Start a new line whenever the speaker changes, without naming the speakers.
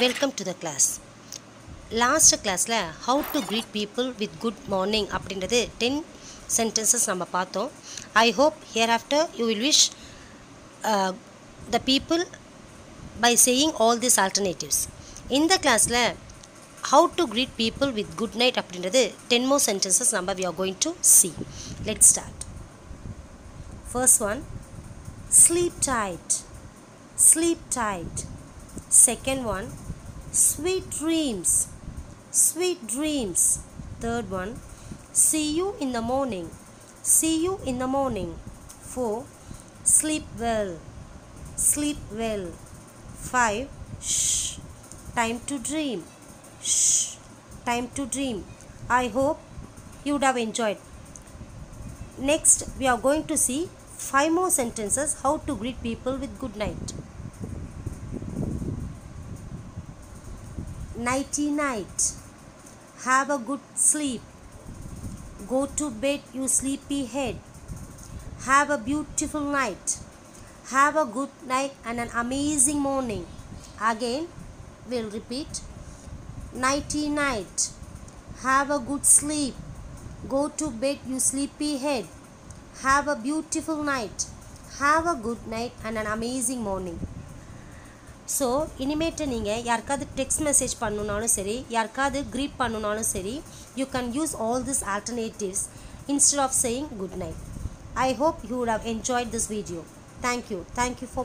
Welcome to the class last கிளாஸில் how to greet people with good morning அப்படின்றது ten sentences நம்ம பார்த்தோம் I hope here after you will wish the people by saying all this alternatives இந்த கிளாஸில் how to greet people with good night அப்படின்றது ten மோர் sentences நம்ம we are going to see let start first one sleep tight sleep tight. Second one, sweet dreams, sweet dreams. Third one, see you in the morning, see you in the morning. Four, sleep well, sleep well. Five, shh, time to dream, shh, time to dream. I hope you would have enjoyed. Next, we are going to see five more sentences how to greet people with good night. Nighty night. Have a good sleep. Go to bed, you sleepy head. Have a beautiful night. Have a good night and an amazing morning. Again, we'll repeat. Nighty night. Have a good sleep. Go to bed, you sleepy head. Have a beautiful night. Have a good night and an amazing morning. So இனிமேட்டு நீங்கள் யாருக்காவது text message பண்ணணுனாலும் சரி யாருக்காவது greet பண்ணணுனாலும் சரி you can use all this alternatives instead of saying good night I hope you would have enjoyed this video. Thank you. Thank you for